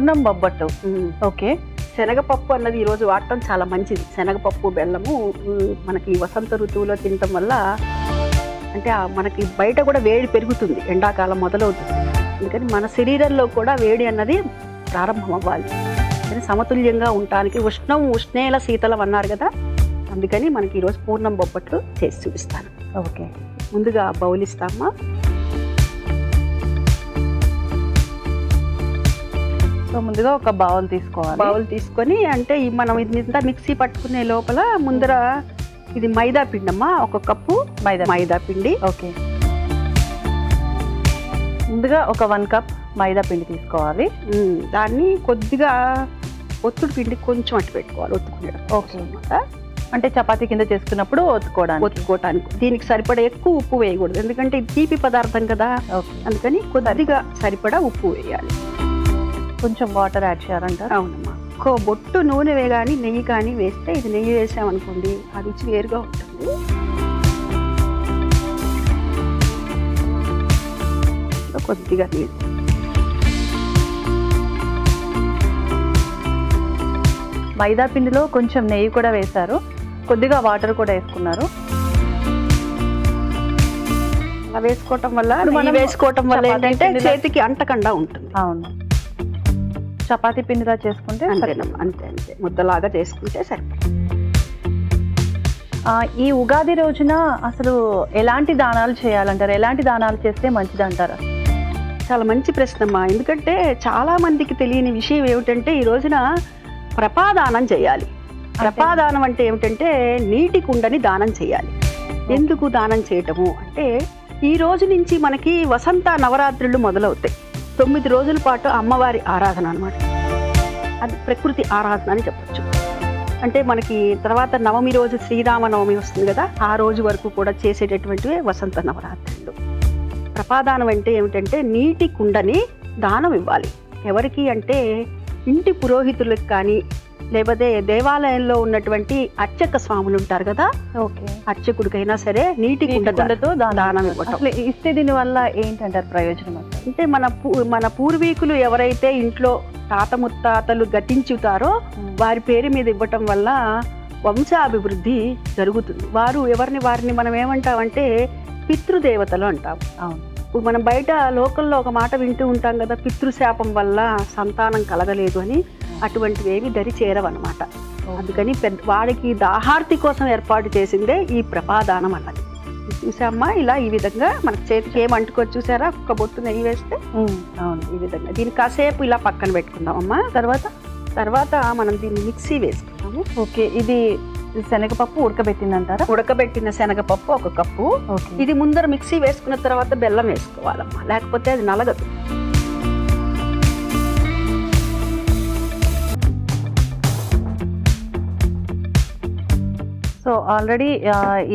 పూర్ణం బొబ్బట్టు. ఓకే. శనగపప్పు అన్నది ఈరోజు వాడటం చాలా మంచిది. శనగపప్పు బెల్లము మనకి వసంత ఋతువులో తినటం వల్ల అంటే మనకి బయట కూడా వేడి పెరుగుతుంది. ఎండాకాలం మొదలవుతుంది. అందుకని మన శరీరంలో కూడా వేడి అన్నది ప్రారంభం అవ్వాలి. కానీ సమతుల్యంగా ఉండటానికి ఉష్ణం ఉష్ణేల శీతలం అన్నారు కదా? అందుకని మనకి ఈరోజు పూర్ణం బొబ్బట్లు చేసి చూపిస్తాను. ఓకే. ముందుగా బౌల్ సో ముందుగా ఒక బౌల్ తీసుకోవాలి. బౌల్ తీసుకొని అంటే మనం ఇంత మిక్సీ పట్టుకునే లోపల ముందర ఇది మైదా పిండమ్మా ఒక కప్పు మైదా మైదా పిండి. ఓకే. ముందుగా ఒక వన్ కప్ మైదా పిండి తీసుకోవాలి. దాన్ని కొద్దిగా ఒత్తుడు పిండి కొంచెం అట్టు పెట్టుకోవాలి ఒత్తుకునే ఓకే. అనమాట అంటే చపాతీ కింద చేసుకున్నప్పుడు ఒత్తుకోవడానికి. ఒత్తుకోవటానికి. దీనికి సరిపడా ఎక్కువ ఉప్పు వేయకూడదు ఎందుకంటే ఇది తీపి పదార్థం కదా. అందుకని కొద్దిగా సరిపడా ఉప్పు వేయాలి. కొంచెం వాటర్ యాడ్ చేయాలంటారు? అవునమ్మా. ఒక బొట్టు నూనె కానీ నెయ్యి కానీ వేస్తే ఇది నెయ్యి వేసామనుకోండి ఆ రుచి వేరుగా ఉంటుంది. కొద్దిగా నీళ్ళు. మైదా పిండిలో కొంచెం నెయ్యి కూడా వేశారు. కొద్దిగా వాటర్ కూడా వేసుకున్నారు. అలా వేసుకోవటం వల్ల వేసుకోవటం వల్ల ఏంటంటే చేతికి అంటకుండా ఉంటుంది. అవును. చపాతీ పిండిలా చేసుకుంటే అంతేనమ్మా అంతే అంతే. ముద్దలాగా చేసుకుంటే సరిపోతుంది. ఈ ఉగాది రోజున అసలు ఎలాంటి దానాలు చేయాలంటారు? ఎలాంటి దానాలు చేస్తే మంచిది అంటారు చాలా మంచి ప్రశ్న అమ్మా ఎందుకంటే చాలా మందికి తెలియని విషయం ఏమిటంటే ఈ రోజున ప్రపాదానం చేయాలి. ప్రపాదానం అంటే ఏమిటంటే నీటి కుండని దానం చేయాలి. ఎందుకు దానం చేయటము? అంటే ఈ రోజు నుంచి మనకి వసంత నవరాత్రులు మొదలవుతాయి. తొమ్మిది రోజుల పాటు అమ్మవారి ఆరాధన అన్నమాట. అది ప్రకృతి ఆరాధన అని చెప్పొచ్చు. అంటే మనకి తర్వాత నవమి రోజు శ్రీరామ నవమి వస్తుంది కదా ఆ రోజు వరకు కూడా చేసేటటువంటివి వసంత నవరాత్రులు. ప్రపాదానం అంటే ఏమిటంటే నీటి కుండని దానం ఇవ్వాలి. ఎవరికి అంటే ఇంటి పురోహితులకు కానీ లేకపోతే దేవాలయంలో ఉన్నటువంటి అర్చక స్వాములు ఉంటారు కదా? ఓకే. అర్చకుడికైనా సరే నీటి కుండతో దానం ఇవ్వటం. ఇస్తే దీని వల్ల ఏంటంటారు ప్రయోజనం అంటే మన పూ- మన పూర్వీకులు ఎవరైతే ఇంట్లో తాత ముత్తాతలు గతించుతారో వారి పేరు మీద ఇవ్వటం వల్ల వంశాభివృద్ధి జరుగుతుంది. వారు ఎవరిని వారిని మనం ఏమంటామంటే పితృదేవతలు అంటాం. అవును. ఇప్పుడు మనం బయట లోకల్లో ఒక మాట వింటూ ఉంటాం కదా పితృశాపం వల్ల సంతానం కలగలేదు అని అటువంటివి ఏవి దరి చేరవన్నమాట. అందుకని పెద్ద వాడికి దాహార్తి కోసం ఏర్పాటు చేసిందే ఈ ప్రపాదానం అన్నది. చూసామ్మా ఇలా ఈ విధంగా మన చేతికి ఏం అంటుకోవచ్చు చూసారా? ఒక బొట్టు నెయ్యి వేస్తే? అవును ఈ విధంగా. దీన్ని కాసేపు ఇలా పక్కన పెట్టుకుందామమ్మా. తర్వాత తర్వాత మనం దీన్ని మిక్సీ వేసుకుందాము. ఓకే ఇది శనగపప్పు ఉడకబెట్టిందంటారా? ఉడకబెట్టిన శనగపప్పు ఒక కప్పు. ఇది ముందర మిక్సీ వేసుకున్న తర్వాత బెల్లం వేసుకోవాలమ్మా. లేకపోతే అది నలగదు. సో ఆల్రెడీ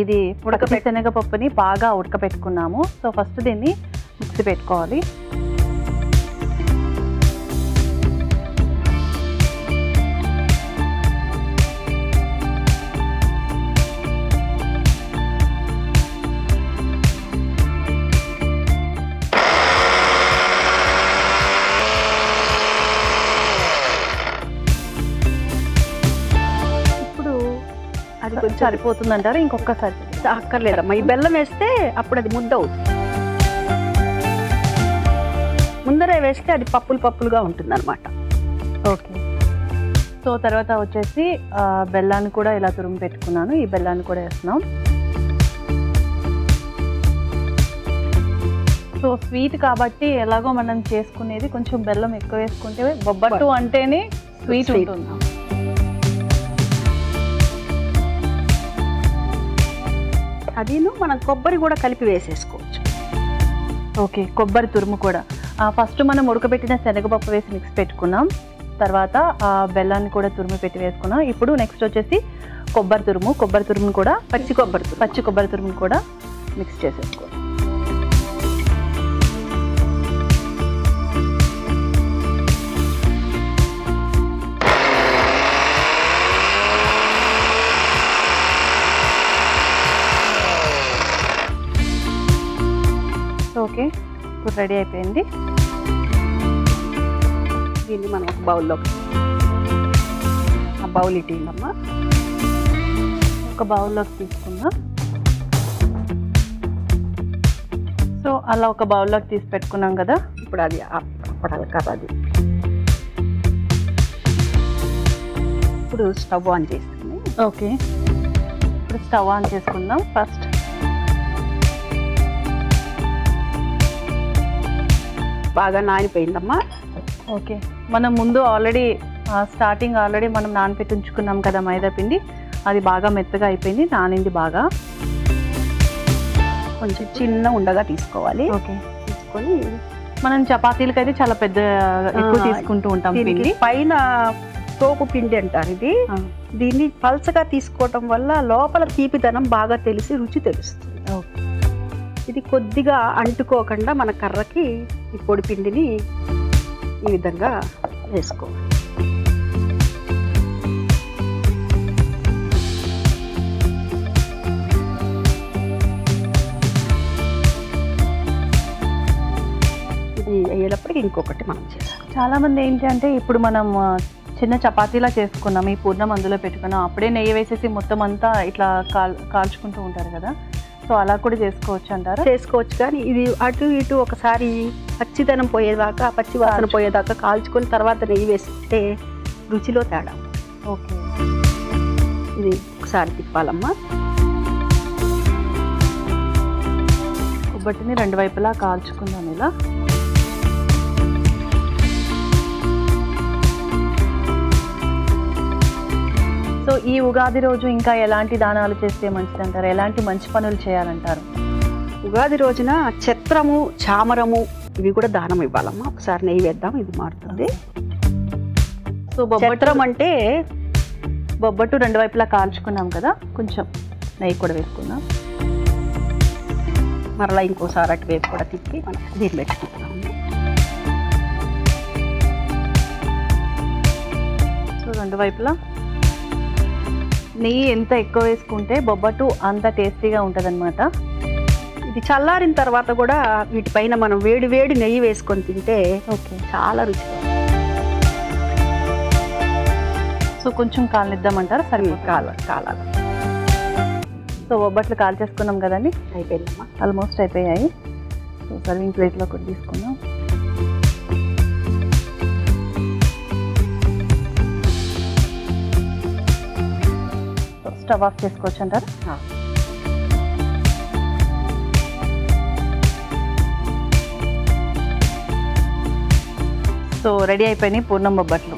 ఇది ఉడకబెట్టి శనగపప్పుని బాగా ఉడకబెట్టుకున్నాము. సో ఫస్ట్ దీన్ని మిక్సీ పెట్టుకోవాలి. సరిపోతుందంటారా? ఇంకొకసారి అక్కర్లేదమ్మా. ఈ బెల్లం వేస్తే అప్పుడు అది ముద్ద అవుతుంది. ముందరే వేస్తే అది పప్పులు పప్పులుగా ఉంటుంది అనమాట ఓకే. సో తర్వాత వచ్చేసి బెల్లాన్ని కూడా ఇలా తురుము పెట్టుకున్నాను. ఈ బెల్లాన్ని కూడా వేస్తున్నాం. సో స్వీట్ కాబట్టి ఎలాగో మనం చేసుకునేది కొంచెం బెల్లం ఎక్కువ వేసుకుంటే బొబ్బట్టు అంటేనే స్వీట్. ఉంటుంది. అదిను మనం కొబ్బరి కూడా కలిపి వేసేసుకోవచ్చు. ఓకే కొబ్బరి తురుము కూడా. ఫస్ట్ మనం ఉడకబెట్టిన శనగపప్పు వేసి మిక్స్ పెట్టుకున్నాం. తర్వాత ఆ బెల్లాన్ని కూడా తురుము పెట్టి వేసుకున్నాం. ఇప్పుడు నెక్స్ట్ వచ్చేసి కొబ్బరి తురుము. కొబ్బరి తురుమును కూడా పచ్చి కొబ్బరి పచ్చి కొబ్బరి తురుమును కూడా మిక్స్ చేసేసుకోవాలి రెడీ అయిపోయింది. దీన్ని మనం ఒక బౌల్లో ఆ బౌల్ ఇటీలమ్మా ఒక బౌల్లోకి తీసుకుందాం. సో అలా ఒక బౌల్లోకి తీసి పెట్టుకున్నాం కదా. ఇప్పుడు అది అప్పడాలి కర్ర అది. ఇప్పుడు స్టవ్ ఆన్ చేసుకుని ఓకే. ఇప్పుడు స్టవ్ ఆన్ చేసుకుందాం. ఫస్ట్ బాగా నానిపోయిందమ్మా. ఓకే. మనం ముందు ఆల్రెడీ స్టార్టింగ్ ఆల్రెడీ మనం నానపెట్టి ఉంచుకున్నాం కదా మైదా పిండి. అది బాగా మెత్తగా అయిపోయింది నానింది బాగా. కొంచెం చిన్న ఉండగా తీసుకోవాలి. ఓకే. తీసుకొని మనం చపాతీలకి అయితే చాలా పెద్ద ఎక్కువ తీసుకుంటూ ఉంటాం దీనికి పిండి. పైన తోపు పిండి అంటారు ఇది. దీన్ని పల్చగా తీసుకోవటం వల్ల లోపల తీపిదనం బాగా తెలిసి రుచి తెలుస్తుంది. ఇది కొద్దిగా అంటుకోకుండా మన కర్రకి ఈ పొడి పిండిని ఈ విధంగా వేసుకోవాలి ఇది అయ్యేటప్పటికి ఇంకొకటి మనం చేస్తాం చాలామంది ఏంటి అంటే ఇప్పుడు మనం చిన్న చపాతీలా చేసుకున్నాం ఈ పూర్ణం అందులో పెట్టుకున్నాం అప్పుడే నెయ్యి వేసేసి మొత్తం అంతా ఇట్లా కాల్ కాల్చుకుంటూ ఉంటారు కదా. సో అలా కూడా చేసుకోవచ్చు అంటారా? చేసుకోవచ్చు. కానీ ఇది అటు ఇటు ఒకసారి పచ్చిదనం పోయేదాకా పచ్చి వాసన. పోయేదాకా కాల్చుకొని తర్వాత నెయ్యి వేస్తే రుచిలో తేడా. ఓకే. ఇది ఒకసారి తిప్పాలమ్మా. కొబ్బటిని రెండు వైపులా కాల్చుకుందాం ఇలా. ఈ ఉగాది రోజు ఇంకా ఎలాంటి దానాలు చేస్తే మంచిది అంటారు ఎలాంటి మంచి పనులు చేయాలంటారు? ఉగాది రోజున ఛత్రము చామరము ఇవి కూడా దానం ఇవ్వాలమ్మా. ఒకసారి నెయ్యి వేద్దాం ఇది మారుతుంది. సో బొబ్బట్టు అంటే బొబ్బట్టు రెండు వైపులా కాల్చుకున్నాం కదా కొంచెం నెయ్యి కూడా వేసుకుందాం. మరలా ఇంకోసారి అటువైపు కూడా తిప్పి మనం దీన్ని పెట్టుకుంటాం సో రెండు వైపులా నెయ్యి ఎంత ఎక్కువ వేసుకుంటే బొబ్బట్టు అంత టేస్టీగా ఉంటుంది ఇది చల్లారిన తర్వాత కూడా వీటిపైన మనం వేడి వేడి నెయ్యి వేసుకొని తింటే ఓకే. చాలా రుచిగా సో కొంచెం కాలనిద్దామంటారా? సరే కాల కాలాలి. సో బొబ్బట్లు కాల్చేసుకున్నాం కదండి? అయిపోయిందమ్మా. ఆల్మోస్ట్ అయిపోయాయి. సో సర్వింగ్ ప్లేట్లో కూడా స్టవ్ ఆఫ్ చేసుకోవచ్చు అంటారా. సో రెడీ అయిపోయినాయి పూర్ణం బొబ్బట్లు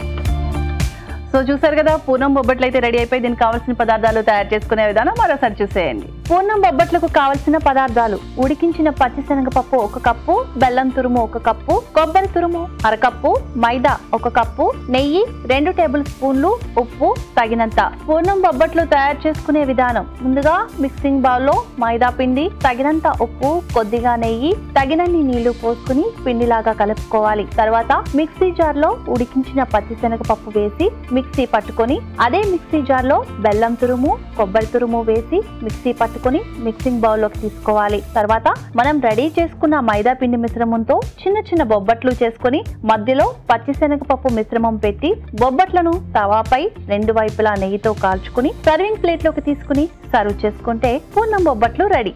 సో చూసారు కదా పూర్ణం బొబ్బట్లు అయితే రెడీ అయిపోయి దీనికి కావాల్సిన పదార్థాలు తయారు చేసుకునే విధానం మరోసారి చూసేయండి. పూర్ణం బొబ్బట్లకు కావలసిన పదార్థాలు. ఉడికించిన పచ్చిశనగపప్పు ఒక కప్పు బెల్లం తురుము ఒక కప్పు కొబ్బరి తురుము అరకప్పు మైదా ఒక కప్పు నెయ్యి రెండు టేబుల్ స్పూన్లు ఉప్పు తగినంత. పూర్ణం బొబ్బట్లు తయారు చేసుకునే విధానం ముందుగా మిక్సింగ్ బౌల్లో మైదా పిండి తగినంత ఉప్పు కొద్దిగా నెయ్యి తగినన్ని నీళ్ళు పోసుకుని పిండిలాగా కలుపుకోవాలి. తర్వాత మిక్సీ జార్లో ఉడికించిన పచ్చిశనగపప్పు వేసి మిక్సీ పట్టుకొని అదే మిక్సీ జార్లో బెల్లం తురుము కొబ్బరి తురుము వేసి మిక్సీ పట్టుకొని మిక్సింగ్ బౌల్లోకి తీసుకోవాలి. తర్వాత మనం రెడీ చేసుకున్న మైదా పిండి మిశ్రమంతో చిన్న చిన్న బొబ్బట్లు చేసుకొని మధ్యలో పచ్చిశనగపప్పు మిశ్రమం పెట్టి బొబ్బట్లను తవాపై రెండు వైపులా నెయ్యితో కాల్చుకుని సర్వింగ్ ప్లేట్లోకి తీసుకుని సర్వ్ చేసుకుంటే పూర్ణం బొబ్బట్లు రెడీ.